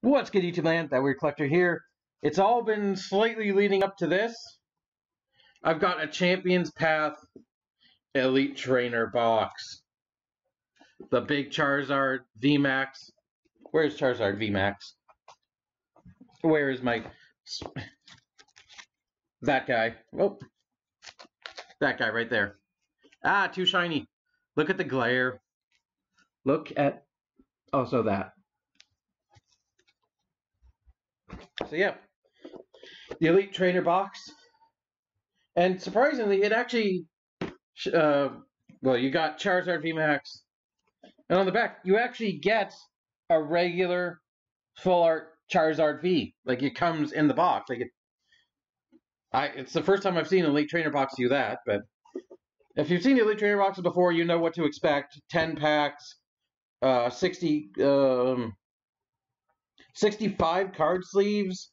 What's good, YouTube land? That Weird Collector here. It's all been slightly leading up to this. I've got a Champions Path Elite Trainer box. The big Charizard VMAX. Where's Charizard VMAX? Where is my... That guy. Oh. That guy right there. Ah, too shiny. Look at the glare. Look at... Also that. So yeah, the Elite Trainer box, and surprisingly, it actually, uh, well, you got Charizard VMAX, and on the back you actually get a regular full art Charizard V. Like it comes in the box. Like it, I, it's the first time I've seen Elite Trainer box do that. But if you've seen Elite Trainer boxes before, you know what to expect. Ten packs, uh, sixty. Um, 65 card sleeves,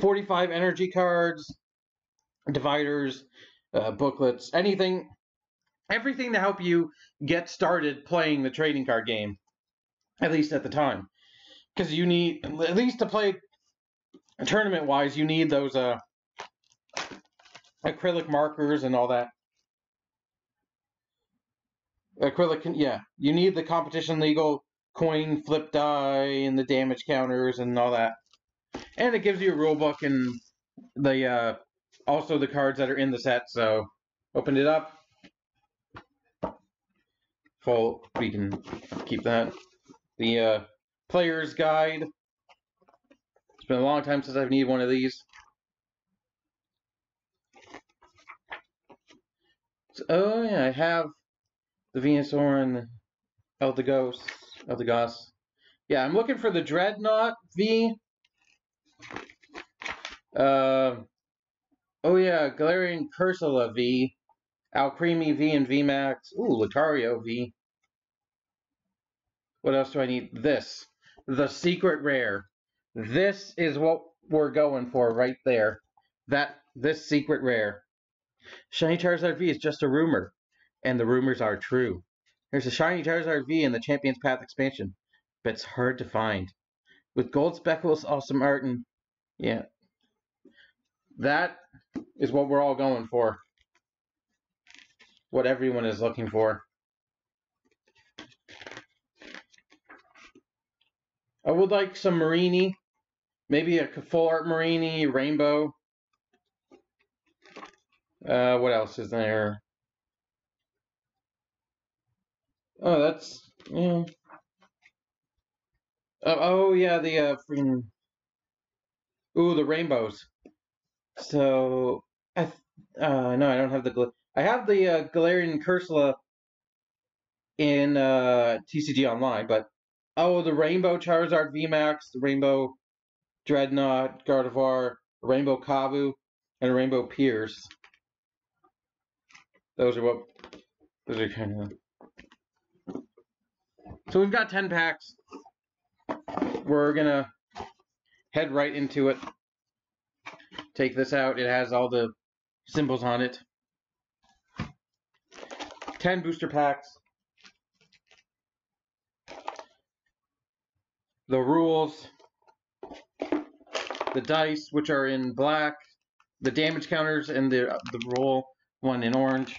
45 energy cards, dividers, uh, booklets, anything, everything to help you get started playing the trading card game, at least at the time. Because you need, at least to play tournament wise, you need those uh, acrylic markers and all that. Acrylic, yeah, you need the competition legal coin flip die and the damage counters and all that. And it gives you a rule book and the uh, also the cards that are in the set. So open it up. Full. We can keep that. The uh, player's guide. It's been a long time since I've needed one of these. So, oh yeah, I have the Venusaur and Eldegoss of the Goss. Yeah, I'm looking for the Drednaw V. Uh, oh yeah, Galarian Cursola V. Alcremie V and VMAX. Ooh, Lucario V. What else do I need? This. The secret rare. This is what we're going for right there. That this secret rare. Shiny Charizard V is just a rumor, and the rumors are true. There's a shiny Charizard V in the Champions Path expansion, but it's hard to find. With gold speckles, awesome art, and yeah, that is what we're all going for. What everyone is looking for. I would like some Marnie. Maybe a full art Marnie, rainbow. Uh, what else is there? Oh, that's yeah. Oh, oh yeah, the uh, freaking. Ooh, the rainbows. So I uh no, I don't have the I have the uh, Galarian Cursola in uh TCG Online, but oh, the Rainbow Charizard VMAX, the Rainbow Drednaw, Gardevoir, Rainbow Kabu, and Rainbow Piers. Those are what. Those are kind of. So we've got 10 packs. We're going to head right into it. Take this out. It has all the symbols on it. 10 booster packs. The rules. The dice, which are in black. The damage counters and the, the roll one in orange.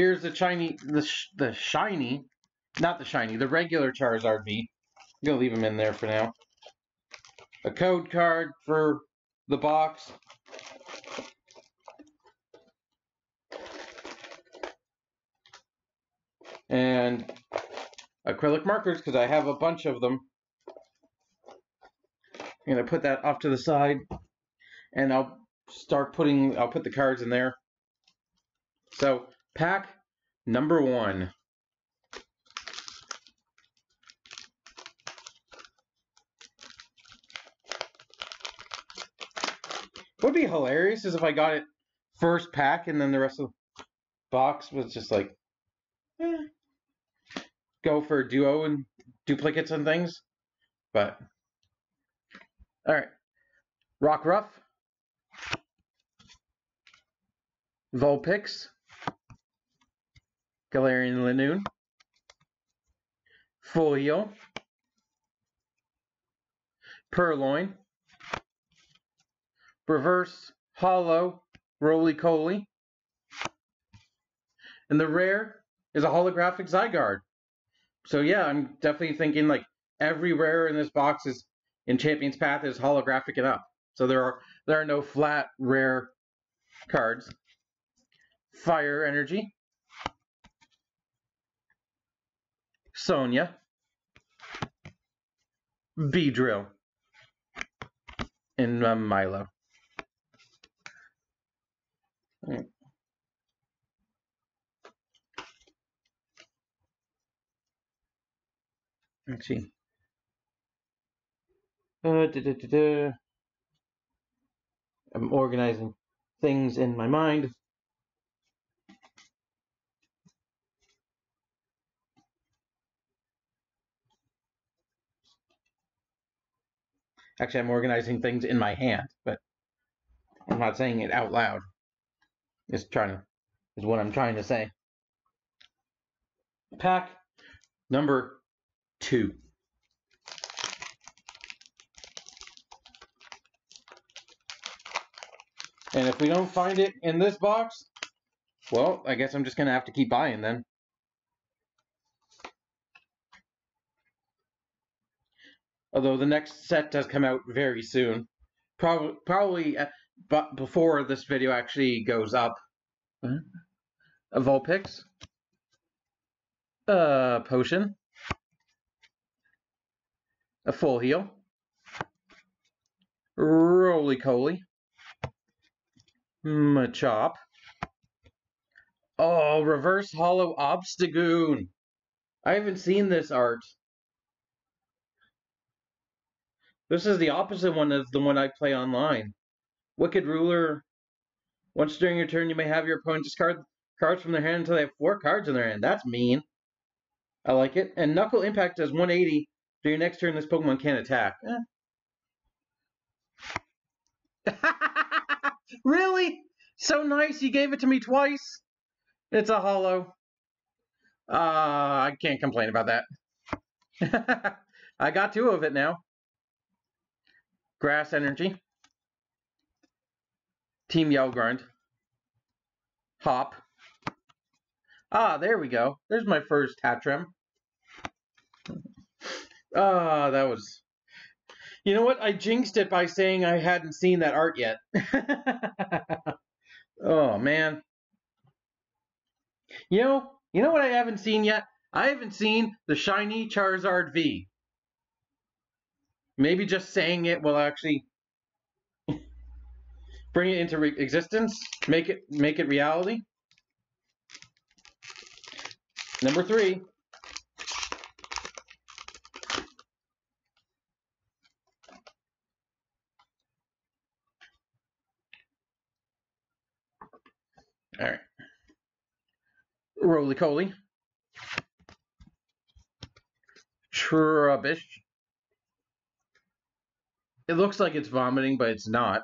Here's the shiny, the sh the shiny, not the shiny, the regular Charizard V. I'm gonna leave him in there for now. A code card for the box. And acrylic markers because I have a bunch of them. I'm gonna put that off to the side, and I'll start putting. I'll put the cards in there. So Pack number one. Would be hilarious is if I got it first pack and then the rest of the box was just like, eh, go for duo and duplicates and things. But, alright. Rock Rockruff. Vulpix. Galarian Linoone, Full Heal, Purrloin, Reverse Hollow Roly Coly, and the rare is a holographic Zygarde. So yeah, I'm definitely thinking like every rare in this box is in Champion's Path is holographic enough. So there are there are no flat rare cards. Fire Energy. Sonia. Beedrill. And uh, Milo. Let's see. Uh, da, da, da, I'm organizing things in my mind. Actually, I'm organizing things in my hand, but I'm not saying it out loud. Is trying to is what I'm trying to say. Pack number two. And if we don't find it in this box, well, I guess I'm just going to have to keep buying then. Although the next set does come out very soon. Probably, probably uh, but before this video actually goes up. A Vulpix. A Potion. A Full Heal. Roly Coly. Machop. Oh, Reverse Hollow Obstagoon. I haven't seen this art. This is the opposite one of the one I play online. Wicked Ruler. Once during your turn, you may have your opponent discard cards from their hand until they have four cards in their hand. That's mean. I like it. And Knuckle Impact does 180. During your next turn, this Pokemon can't attack. Eh. really? So nice. You gave it to me twice. It's a hollow. Uh, I can't complain about that. I got two of it now. Grass Energy. Team Yellgrunt. Hop. Ah, there we go. There's my first Hattrem. Ah, that was... You know what? I jinxed it by saying I hadn't seen that art yet. oh, man. You know, you know what I haven't seen yet? I haven't seen the shiny Charizard V. Maybe just saying it will actually bring it into existence, make it make it reality. Number three. All right. Roly Coly. Trubbish. It looks like it's vomiting, but it's not.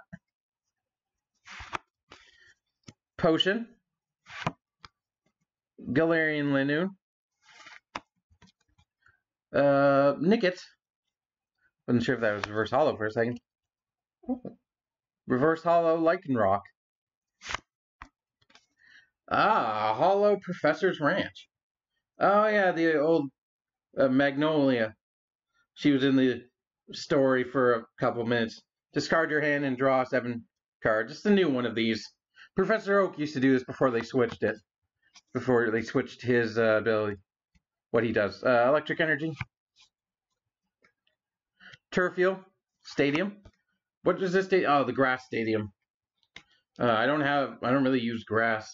Potion. Galarian Linoone. Uh, Nickit. Wasn't sure if that was reverse hollow for a second. Reverse hollow Lycanroc. Ah, hollow Professor's Research. Oh yeah, the old uh, Magnolia. She was in the story for a couple minutes. Discard your hand and draw seven cards. Just a new one of these. Professor Oak used to do this before they switched it. Before they switched his uh, ability. What he does. Uh, electric energy. Turffield. Stadium. What does this stadium? Oh, the grass stadium. Uh, I don't have, I don't really use grass.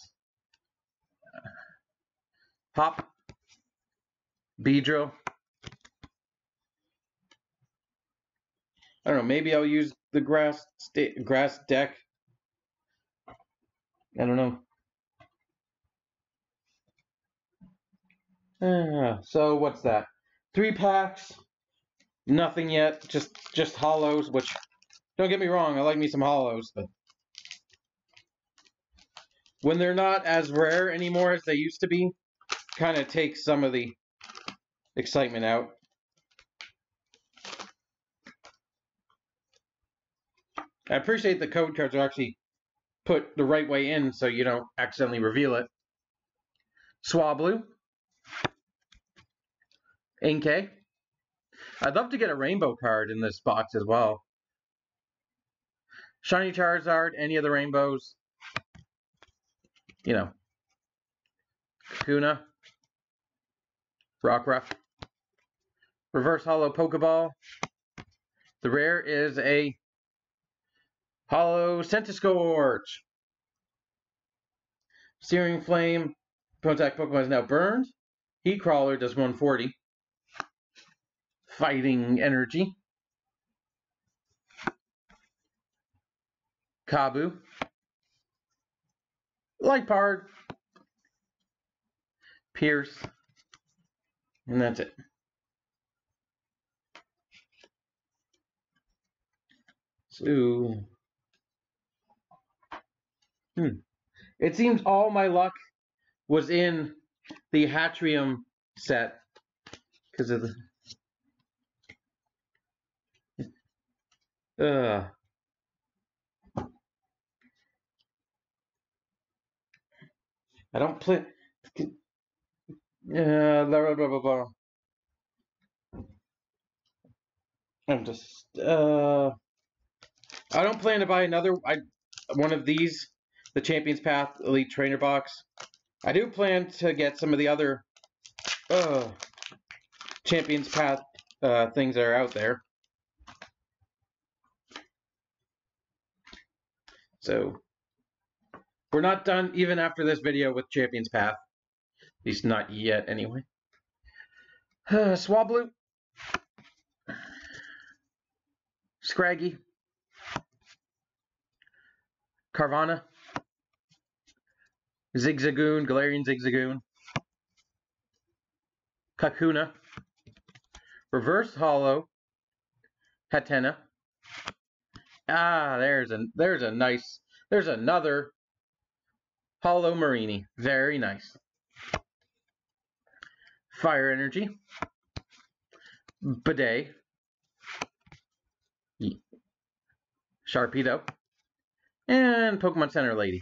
Hop. Beedrill. I don't know. Maybe I'll use the grass grass deck. I don't know. Uh, so what's that? Three packs. Nothing yet. Just just hollows. Which don't get me wrong. I like me some hollows, but when they're not as rare anymore as they used to be, kind of takes some of the excitement out. I appreciate the code cards are actually put the right way in so you don't accidentally reveal it. Swablu. Inkay. I'd love to get a rainbow card in this box as well. Shiny Charizard, any of the rainbows. You know. Kakuna. Rockruff. Reverse Hollow Pokeball. The rare is a Hollow Centiskorch. Searing Flame. Contact Pokemon is now burned. Heat Crawler does 140. Fighting Energy. Kabu. Liepard. Piers. And that's it. So, hmm. It seems all my luck was in the Hatterene set because of the. Uh, I don't play. Yeah, blah, blah, blah, blah. I'm just, uh, I don't plan to buy another, I, one of these, the Champions Path Elite Trainer Box. I do plan to get some of the other, uh, Champions Path, uh, things that are out there. So, we're not done even after this video with Champions Path. At least not yet, anyway. Uh, Swablu. Scraggy. Carvanha. Zigzagoon, Galarian Zigzagoon. Kakuna. Reverse Hollow. Hatenna. Ah, there's a there's a nice there's another Hollow Marnie. Very nice. Fire Energy. Bede. Sharpedo. And Pokemon Center Lady.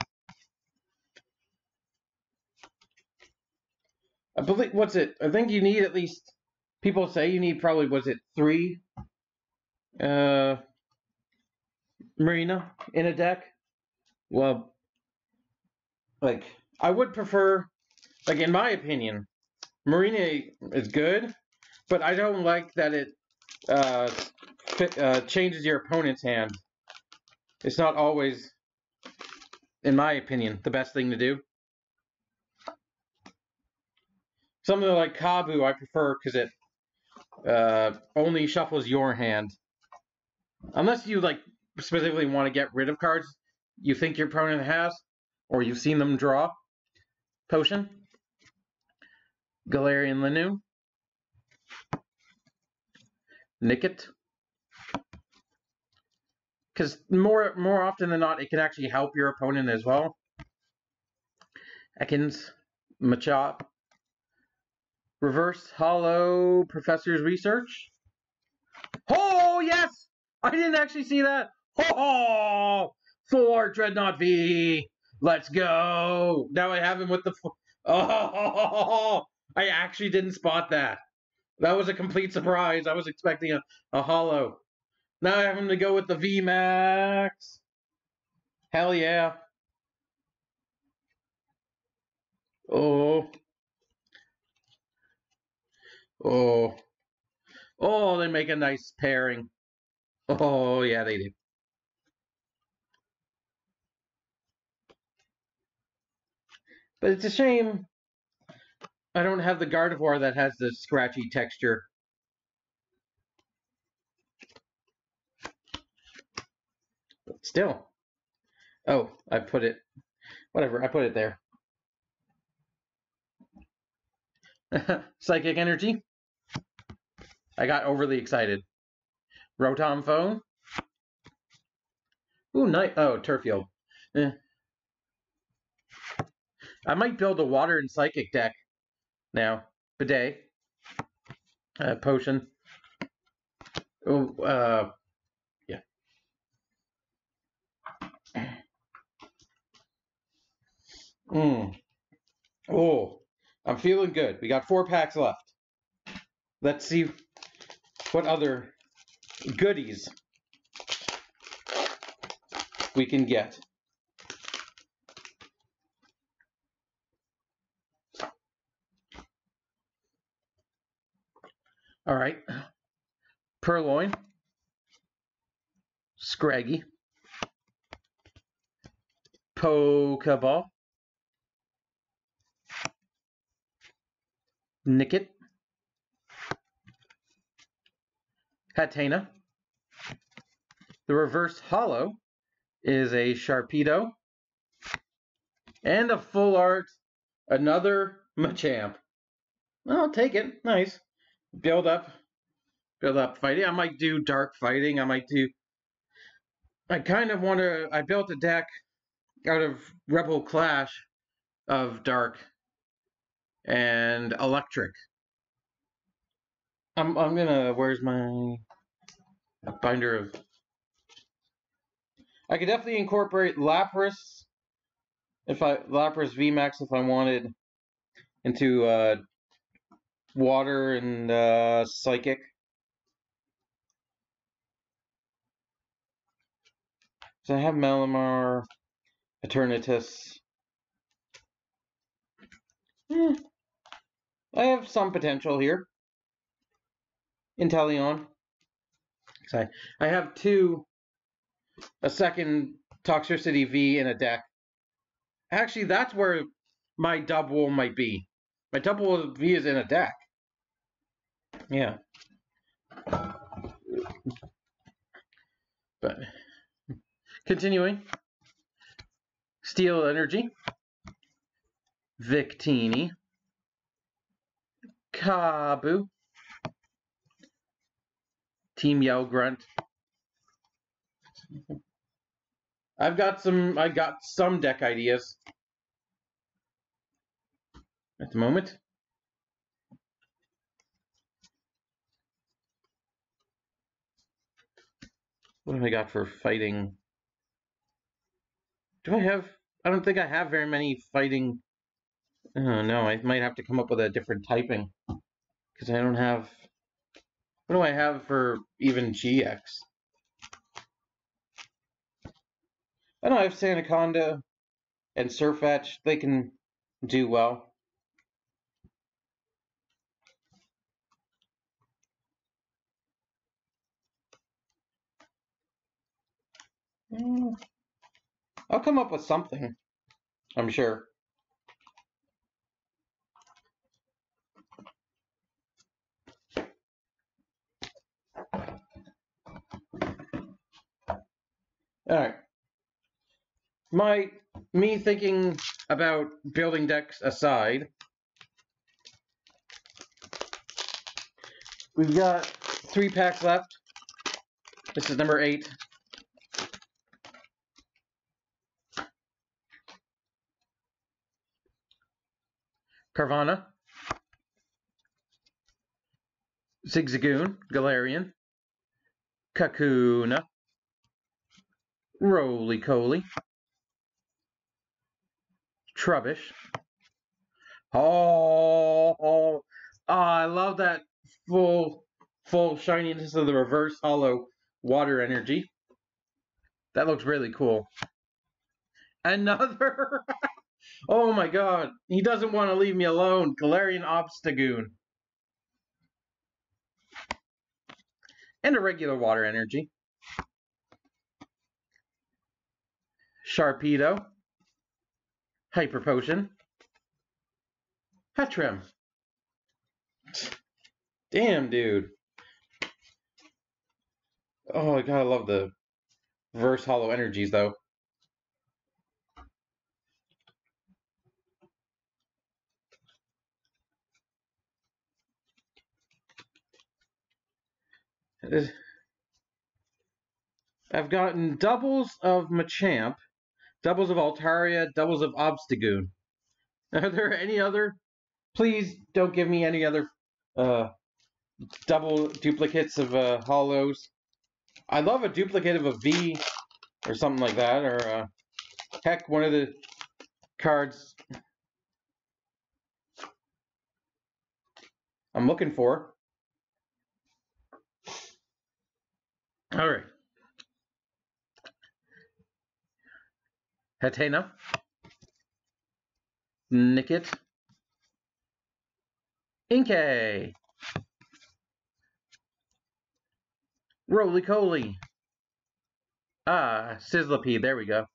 I believe, what's it? I think you need at least, people say you need probably, was it three uh, Marina in a deck? Well, like, I would prefer, like, in my opinion, Marina is good, but I don't like that it uh, fit, uh, changes your opponent's hand. It's not always, in my opinion, the best thing to do. Something like Kabu I prefer because it uh, only shuffles your hand. Unless you like specifically want to get rid of cards you think your opponent has, or you've seen them draw. Potion. Galarian Linoone. Nickit. Because more more often than not, it can actually help your opponent as well. Ekans, Machop, Reverse Hollow Professor's Research. Oh, yes! I didn't actually see that. Oh, four Drednaw V. Let's go. Now I have him with the. Oh, I actually didn't spot that. That was a complete surprise. I was expecting a, a hollow. Now I have him to go with the V Max. Hell yeah. Oh. Oh. Oh, they make a nice pairing. Oh, yeah, they do. But it's a shame I don't have the Gardevoir that has the scratchy texture. But still. Oh, I put it, whatever, I put it there. Psychic Energy. I got overly excited. Rotom Phone. Ooh, night. Oh, Turffield. Eh. I might build a water and psychic deck now. Bede. uh, potion. Oh, uh, yeah. Mm. Oh, I'm feeling good. We got four packs left. Let's see what other goodies we can get. All right. Purrloin. Scraggy. Pokeball. Nickit. Hatenna. The reverse hollow is a Sharpedo. And a full art, another Machamp. I'll take it. Nice. Build up. Build up fighting. I might do dark fighting. I might do. I kind of want to. I built a deck out of Rebel Clash of dark and electric. I'm I'm gonna. Where's my binder of? I could definitely incorporate Lapras if I Lapras VMAX if I wanted into uh, water and uh, psychic. So I have Malamar, Eternatus. Eh, I have some potential here. Inteleon. Sorry. I have two, a second Toxtricity V in a deck. Actually, that's where my double might be. My double V is in a deck. Yeah. But continuing. Steel Energy. Victini. Kabu. Team Yell Grunt. I've got some I got some deck ideas at the moment. What have I got for fighting? Do I have I don't think I have very many fighting Oh no, I might have to come up with a different typing. Because I don't have what do I have for even GX? I know I have Sandaconda and Sirfetch. They can do well. Mm. I'll come up with something. I'm sure. All right. My me thinking about building decks aside, we've got three packs left. This is number eight. Carvanha, Zigzagoon, Galarian, Kakuna, Roly Coly. Trubbish. Oh, oh, oh, I love that full, full shininess of the reverse hollow water energy. That looks really cool. Another. oh my god. He doesn't want to leave me alone. Galarian Obstagoon. And a regular water energy. Sharpedo, Hyper Potion, Hattrem. Damn, dude. Oh, I gotta love the verse hollow energies, though. I've gotten doubles of Machamp doubles of Altaria, doubles of Obstagoon. Are there any other? Please don't give me any other uh, double duplicates of uh, hollows. I love a duplicate of a V or something like that, or uh, heck, one of the cards I'm looking for. All right. Hatenna. Nickit. Inkay. Roly Coly. Ah, Sizzlipede. There we go.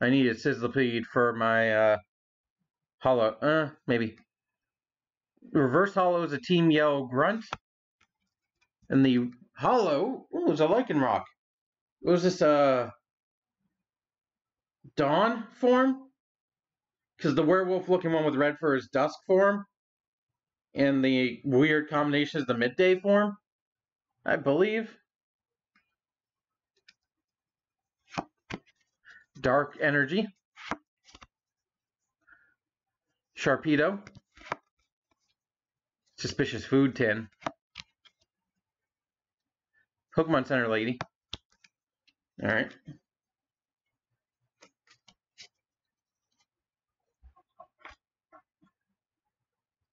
I needed Sizzlipede for my uh, hollow. Uh, maybe. Reverse hollow is a Team Yellow Grunt. And the hollow oh, was a Lycanroc. What was this? Uh, Dawn form? Because the werewolf looking one with red fur is Dusk form. And the weird combination is the Midday form. I believe. Dark Energy. Sharpedo. Suspicious Food Tin. Pokemon Center Lady. Alright.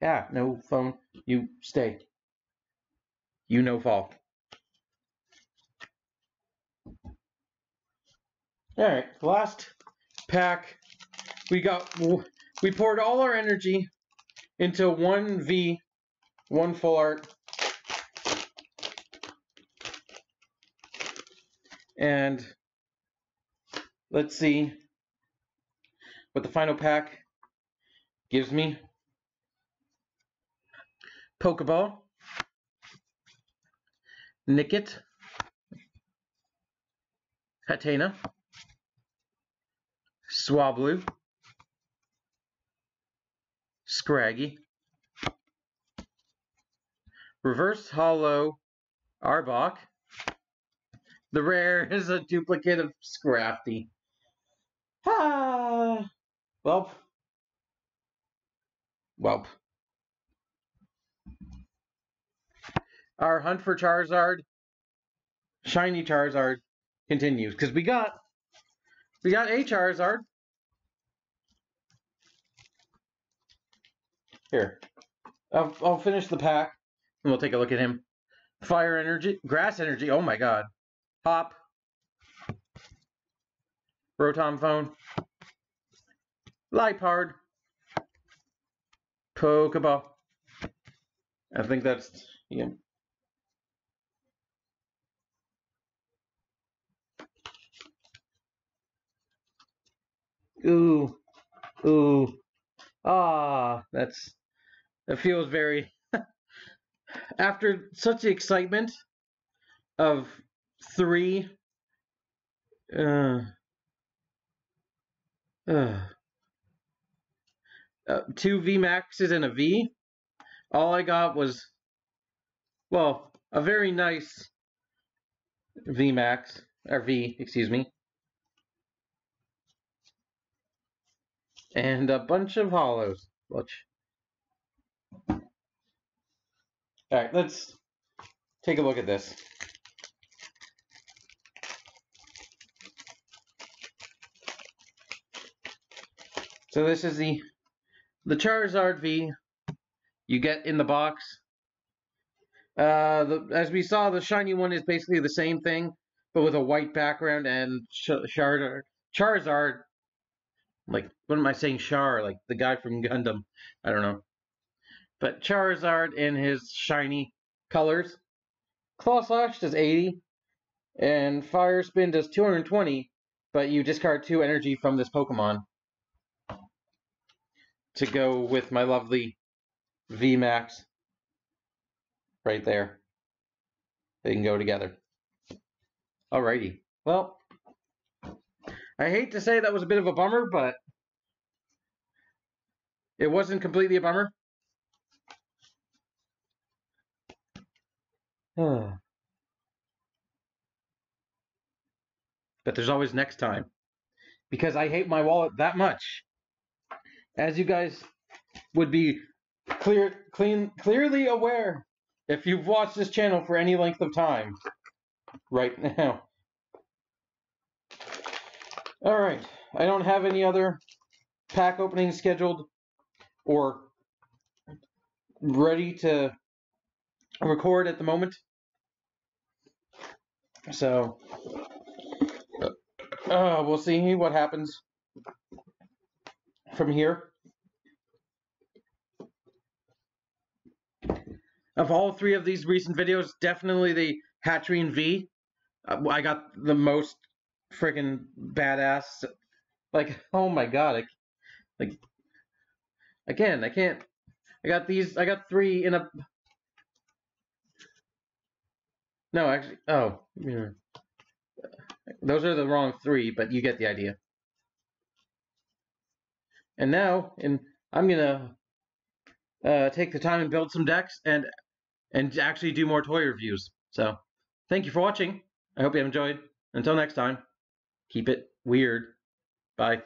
Yeah, no phone. You stay. You no fall. All right, last pack. We got we poured all our energy into one V, one full art. And let's see what the final pack gives me. Pokeball, Nickit, Hatenna, Swablu, Scraggy, Reverse Hollow Arbok. The rare is a duplicate of Scrafty. Ah, well, well. Our hunt for Charizard, shiny Charizard, continues because we got we got a Charizard. Here, I'll, I'll finish the pack and we'll take a look at him. Fire energy, grass energy. Oh my God, hop, Rotom phone, Liepard, Pokeball. I think that's yeah. Ooh, ooh, ah, that's that feels very. after such excitement of three, uh, uh, uh, two V maxes and a V, all I got was, well, a very nice V max or V, excuse me. And a bunch of hollows. Watch. All right, let's take a look at this. So this is the the Charizard V you get in the box. Uh, the, as we saw, the shiny one is basically the same thing, but with a white background and Charizard, Charizard like, what am I saying? Char, like the guy from Gundam. I don't know. But Charizard in his shiny colors. Claw Slash does 80. And Fire Spin does 220. But you discard two energy from this Pokemon. To go with my lovely VMAX. Right there. They can go together. Alrighty. Well, I hate to say that was a bit of a bummer, but it wasn't completely a bummer. Hmm. but there's always next time. Because I hate my wallet that much. As you guys would be clear clean clearly aware if you've watched this channel for any length of time right now. Alright, I don't have any other pack openings scheduled or ready to record at the moment. So, uh, we'll see what happens from here. Of all three of these recent videos, definitely the Hatterene V. Uh, I got the most freaking badass. Like, oh my god! I, like, again, I can't. I got these. I got three in a. No, actually, oh, yeah. Those are the wrong three, but you get the idea. And now, and I'm gonna uh, take the time and build some decks and and actually do more toy reviews. So, thank you for watching. I hope you enjoyed. Until next time, keep it weird. Bye.